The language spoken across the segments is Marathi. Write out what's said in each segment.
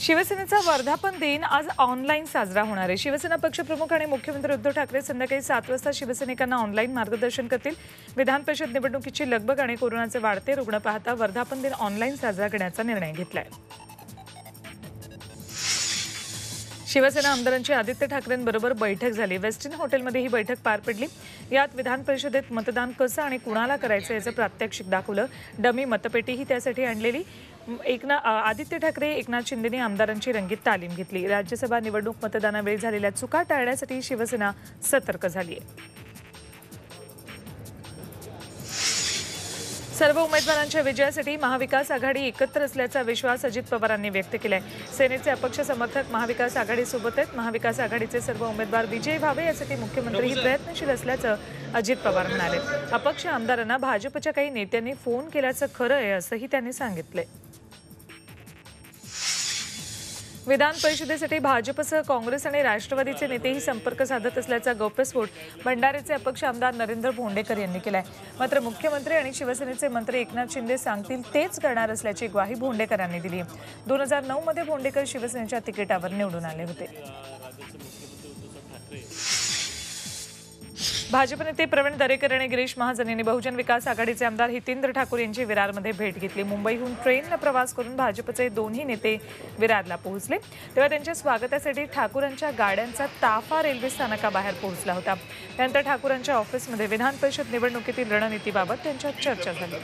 शिवसेनेचा वर्धापन दिन आज ऑनलाईन साजरा होणार आहे. शिवसेना पक्षप्रमुख आणि मुख्यमंत्री उद्धव ठाकरे संध्याकाळी सात वाजता शिवसैनिकांना ऑनलाईन मार्गदर्शन करतील. विधान परिषद निवडणुकीची लगबग आणि कोरोनाचे वाढते रुग्ण पाहता वर्धापन दिन ऑनलाईन साजरा करण्याचा निर्णय घेतलाय. शिवसेना आमदारांची आदित्य ठाकरेंबरोबर बैठक झाली. वेस्टर्न हॉटेलमध्ये ही बैठक पार पडली. यात विधान परिषदेत मतदान कसं आणि कुणाला करायचं याचं प्रात्यक्षिक दाखवलं. डमी मतपेटीही त्यासाठी आणलेली. एकना आदित्य ठाकरे एकनाथ शिंदेने आमदारांची रंगीत तालीम घेतली. राज्यसभा निवडणूक मतदानावेळी झालेल्या चुका टाळण्यासाठी शिवसेना सतर्क झाली आहे. सर्व उमेदवारांच्या विजयासाठी महाविकास आघाडी एकत्र असल्याचा विश्वास अजित पवारांनी व्यक्त केलाय. सेनेचे अपक्ष समर्थक महाविकास आघाडीसोबत आहेत. महाविकास आघाडीचे सर्व उमेदवार विजयी व्हावे यासाठी मुख्यमंत्रीही प्रयत्नशील असल्याचं अजित पवार म्हणाले. अपक्ष आमदारांना भाजपच्या काही नेत्यांनी फोन केल्याचं खरं आहे असंही त्यांनी सांगितलंय. विधान परिषदेसाठी भाजपसह काँग्रेस आणि राष्ट्रवादीचे नेतेही संपर्क साधत असल्याचा गौप्यस्फोट भंडारेचे अपक्ष आमदार नरेंद्र भोंडेकर यांनी केलाय. मात्र मुख्यमंत्री आणि शिवसेनेचे मंत्री एकनाथ शिंदे सांगतील तेच करणार असल्याची ग्वाही भोंडेकरांनी दिली. दोन हजार नऊ मध्ये भोंडेकर शिवसेनेच्या तिकिटावर निवडून आले होते. भाजप नेते प्रवीण दरेकर आणि गिरीश महाजन यांनी बहुजन विकास आघाडीचे आमदार हितेंद्र ठाकूर यांची विरारमध्ये भेट घेतली. मुंबईहून ट्रेननं प्रवास करून भाजपचे दोन्ही नेते विरारला पोहोचले. तेव्हा त्यांच्या स्वागतासाठी ठाकूरांच्या गाड्यांचा ताफा रेल्वे स्थानकाबाहेर पोहोचला होता. त्यानंतर ठाकूरांच्या ऑफिसमध्ये विधान परिषद निवडणुकीतील रणनीतीबाबत त्यांच्यात चर्चा झाली.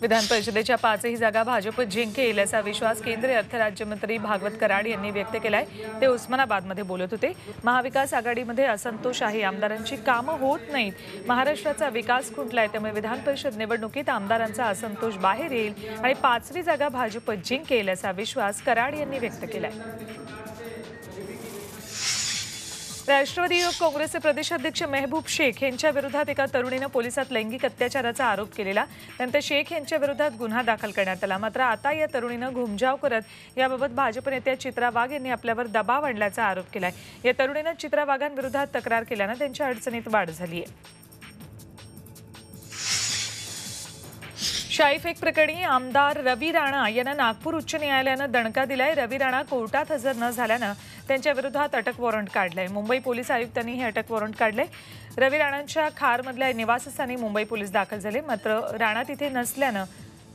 विधान परिषदेच्या पाचही जागा भाजप जिंकेल असा विश्वास केंद्रीय अर्थराज्यमंत्री भागवत कराड यांनी व्यक्त केलाय. ते उस्मानाबादमध्ये बोलत होते. महाविकास आघाडीमध्ये असंतोष आहे. आमदारांची कामं होत नाहीत. महाराष्ट्राचा विकास खुंटलाय. त्यामुळे विधान परिषद निवडणुकीत आमदारांचा असंतोष बाहेर येईल आणि पाचवी जागा भाजप जिंकेल असा विश्वास कराड यांनी व्यक्त केलाय. राष्ट्रवादी युवक काँग्रेसचे प्रदेशाध्यक्ष मेहबूब शेख यांच्या विरोधात एका तरुणीनं पोलिसात लैंगिक अत्याचाराचा आरोप केलेला. त्यानंतर शेख यांच्या विरोधात गुन्हा दाखल करण्यात आला. मात्र आता या तरुणीनं घुमजाव करत याबाबत भाजप नेत्या चित्रा वाघ यांनी आपल्यावर दबाव आणल्याचा आरोप केलाय. या तरुणीनं चित्रा वाघांविरोधात तक्रार केल्यानं त्यांच्या अडचणीत वाढ झाली आहे शाईफेक प्रकरणी आमदार रवी राणा यांना नागपूर उच्च न्यायालयानं दणका दिलाय. रवी राणा कोर्टात हजर न झाल्यानं त्यांच्या विरोधात अटक वॉरंट काढलंय. मुंबई पोलीस आयुक्तांनी हे अटक वॉरंट काढलंय. रवी राणांच्या खारमधल्या निवासस्थानी मुंबई पोलीस दाखल झाले. मात्र राणा तिथे नसल्यानं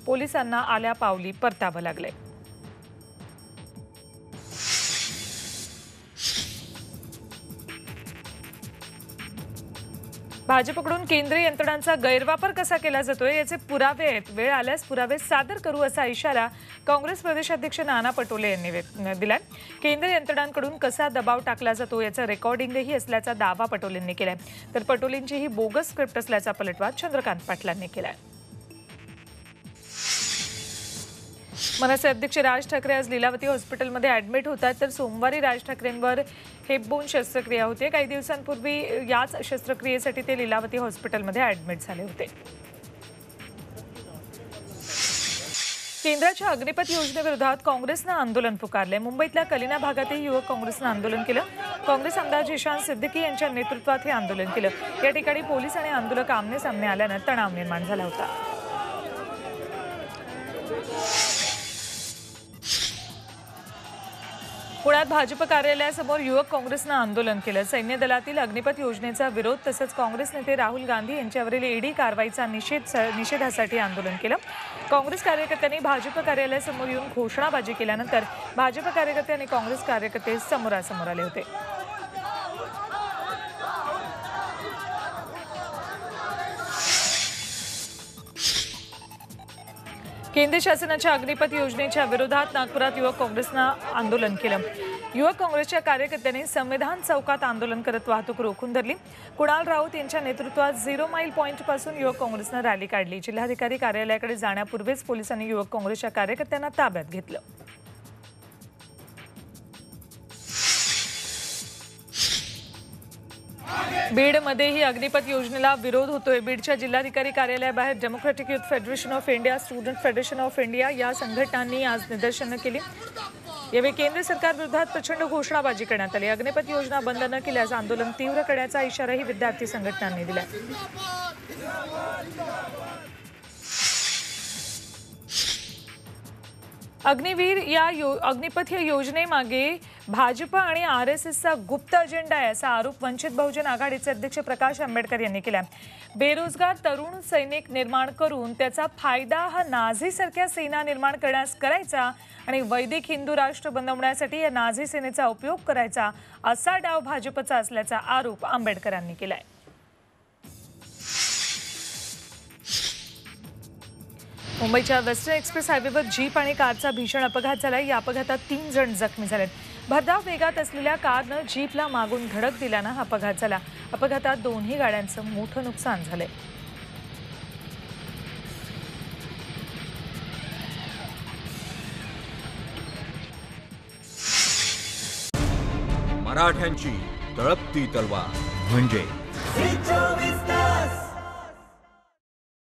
पोलिसांना आल्या पावली परतावं लागलंय. भाजपकडून केंद्रीय यंत्रणांचा गैरवापर कसा केला जातोय याचे पुरावे आहेत. वेळ आल्यास पुरावे सादर करू असा इशारा काँग्रेस प्रदेशाध्यक्ष नाना पटोले यांनी दिलाय. केंद्रीय यंत्रणांकडून कसा दबाव टाकला जातो याचं रेकॉर्डिंगही असल्याचा दावा पटोलेंनी केलाय. तर पटोलेंची ही बोगस स्क्रिप्ट असल्याचा पलटवार चंद्रकांत पाटलांनी केलाय. मनसे अध्यक्ष राज ठाकरे आज लीलावती हॉस्पिटलमध्ये ऍडमिट होत आहेत तर सोमवारी राज ठाकरेंवर हेपबोन शस्त्रक्रिया होते. काही दिवसांपूर्वी याच शस्त्रक्रियेसाठी ते लीलावती हॉस्पिटलमध्ये ऍडमिट झाले होते. केंद्राच्या अग्निपथ योजनेविरोधात काँग्रेसनं आंदोलन पुकारले मुंबईतल्या कलिना भागातही युवक काँग्रेसनं आंदोलन केलं. काँग्रेस आमदार जिशान सिद्दीकी यांच्या नेतृत्वात हे आंदोलन केलं. या ठिकाणी पोलीस आणि आंदोलक आमने सामने आल्यानं तणाव निर्माण झाला होता. पुण्यात भाजप कार्यालयासमोर युवक काँग्रेसनं आंदोलन केलं. सैन्य दलातील अग्निपथ योजनेचा विरोध तसंच काँग्रेस नेते राहुल गांधी यांच्यावरील ईडी कारवाईचा निषेध निषेधासाठी आंदोलन केलं. काँग्रेस कार्यकर्त्यांनी भाजप कार्यालयासमोर येऊन घोषणाबाजी केल्यानंतर भाजप कार्यकर्ते आणि काँग्रेस कार्यकर्ते समोरासमोर आले होते. केंद्र शासनाच्या अग्निपथ योजनेच्या विरोधात नागपुरात युवक काँग्रेसनं आंदोलन केलं. युवक काँग्रेसच्या कार्यकर्त्यांनी संविधान चौकात आंदोलन करत वाहतूक रोखून धरली. कुणाल राऊत यांच्या नेतृत्वात झिरो माईल पॉईंटपासून युवक काँग्रेसनं रॅली काढली. जिल्हाधिकारी कार्यालयाकडे जाण्यापूर्वीच पोलिसांनी युवक काँग्रेसच्या कार्यकर्त्यांना ताब्यात घेतलं. बीडमध्येही अग्निपथ योजनेला विरोध होतोय. बीडच्या जिल्हाधिकारी कार्यालयाबाहेर democratic youth federation of India student federation of India या संघटनांनी आज निदर्शनं केली. यावेळी केंद्र सरकार विरोधात प्रचंड घोषणाबाजी करण्यात आली. अग्निपथ योजना बंद न केल्यास आंदोलन तीव्र करण्याचा इशाराही विद्यार्थी संघटनांनी दिला अग्निवीर या यो अग्निपथ या योजनेमागे भाजप आणि आर एस एसचा गुप्त अजेंडा आहे असा आरोप वंचित बहुजन आघाडीचे अध्यक्ष प्रकाश आंबेडकर यांनी केला बेरोजगार तरुण सैनिक निर्माण करून त्याचा फायदा हा नाझीसारख्या सेना निर्माण करण्यास करायचा आणि वैदिक हिंदू राष्ट्र बनवण्यासाठी या नाझी सेनेचा उपयोग करायचा असा डाव भाजपचा असल्याचा आरोप आंबेडकरांनी केला आहे मुंबईच्या वेस्टर्न एक्सप्रेस हायवेवर जीप आणि कारचा भीषण अपघात झालाय. या अपघातात तीन जण जखमी झालेत. भरधाव वेगात असलेल्या कारनं जीपला मागून धडक दिल्यानं हा अपघात झाला. अपघातात दोन्ही गाड्यांचं मोठं नुकसान झालंय. मराठ्यांची तळपती तलवार म्हणजे